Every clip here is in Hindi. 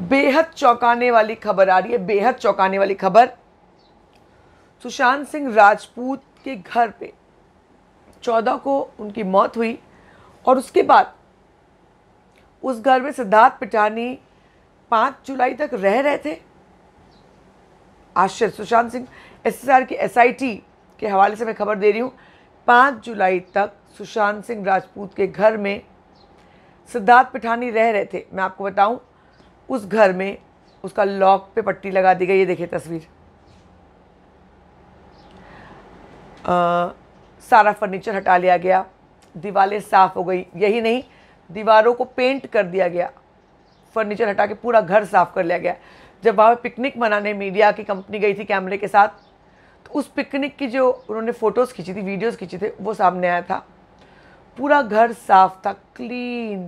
बेहद चौंकाने वाली खबर आ रही है, बेहद चौंकाने वाली खबर। सुशांत सिंह राजपूत के घर पे चौदह को उनकी मौत हुई और उसके बाद उस घर में सिद्धार्थ पिठानी पाँच जुलाई तक रह रहे थे। आश्चर्य, सुशांत सिंह एसएसआर की एसआईटी के हवाले से मैं खबर दे रही हूँ, पाँच जुलाई तक सुशांत सिंह राजपूत के घर में सिद्धार्थ पिठानी रह रहे थे। मैं आपको बताऊँ उस घर में उसका लॉक पे पट्टी लगा दी गई ये देखिए तस्वीर। आ, सारा फर्नीचर हटा लिया गया दीवारें साफ़ हो गई। यही नहीं दीवारों को पेंट कर दिया गया। फर्नीचर हटा के पूरा घर साफ़ कर लिया गया। जब वहाँ पिकनिक मनाने मीडिया की कंपनी गई थी कैमरे के साथ तो उस पिकनिक की जो उन्होंने फ़ोटोज़ खींची थी वीडियोज़ खींची थे वो सामने आया था। पूरा घर साफ़ था क्लीन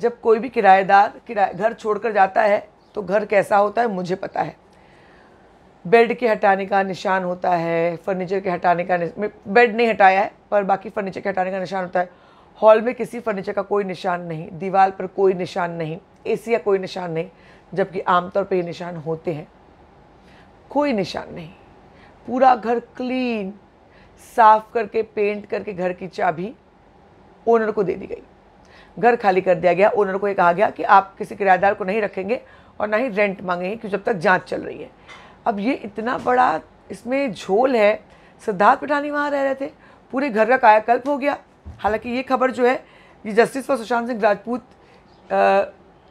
जब कोई भी किराएदार किराए, घर छोड़कर जाता है तो घर कैसा होता है, मुझे पता है। बेड के हटाने का निशान होता है, फर्नीचर के हटाने का बेड नहीं हटाया है, पर बाकी फर्नीचर के हटाने का निशान होता है। हॉल में किसी फर्नीचर का कोई निशान नहीं, दीवार पर कोई निशान नहीं, एसी का कोई निशान नहीं, जबकि आमतौर पर ये निशान होते हैं। कोई निशान नहीं। पूरा घर क्लीन साफ़ करके पेंट करके घर की चाबी ओनर को दे दी गई। घर खाली कर दिया गया ओनर को ये कहा गया कि आप किसी किराएदार को नहीं रखेंगे और ना ही रेंट मांगेंगे क्योंकि जब तक जाँच चल रही है। अब ये इतना बड़ा इसमें झोल है, सिद्धार्थ पठानी वहाँ रह रहे थे, पूरे घर का कायाकल्प हो गया। हालाँकि ये खबर जो है, ये जस्टिस फॉर सुशांत सिंह राजपूत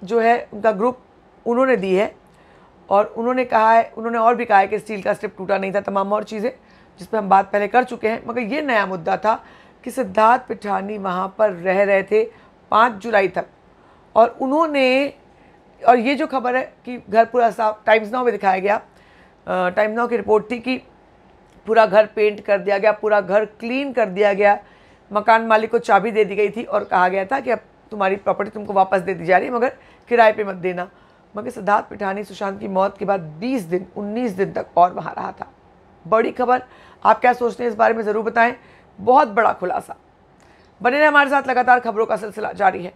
जो है, उनका ग्रुप उन्होंने दी है और उन्होंने कहा है, उन्होंने और भी कहा है कि स्टील का स्ट्रिप टूटा नहीं था, तमाम और चीज़ें, जिस पर हम बात पहले कर चुके हैं। मगर ये नया मुद्दा था कि सिद्धार्थ पिठानी वहाँ पर रह रहे थे पाँच जुलाई तक। और उन्होंने, और ये जो खबर है कि घर पूरा साफ़ टाइम्स नाव में दिखाया गया। टाइम्स नाव की रिपोर्ट थी कि पूरा घर पेंट कर दिया गया, पूरा घर क्लीन कर दिया गया। मकान मालिक को चाबी दे दी गई थी और कहा गया था कि अब तुम्हारी प्रॉपर्टी तुमको वापस दे दी जा रही है, मगर किराए पे मत देना। मगर सिद्धार्थ पिठानी, सुशांत की मौत के बाद 20 दिन 19 दिन तक और वहाँ रहा था। बड़ी खबर। आप क्या सोचते हैं इस बारे में ज़रूर बताएँ। बहुत बड़ा खुलासा। बने रहे हमारे साथ लगातार खबरों का सिलसिला जारी है।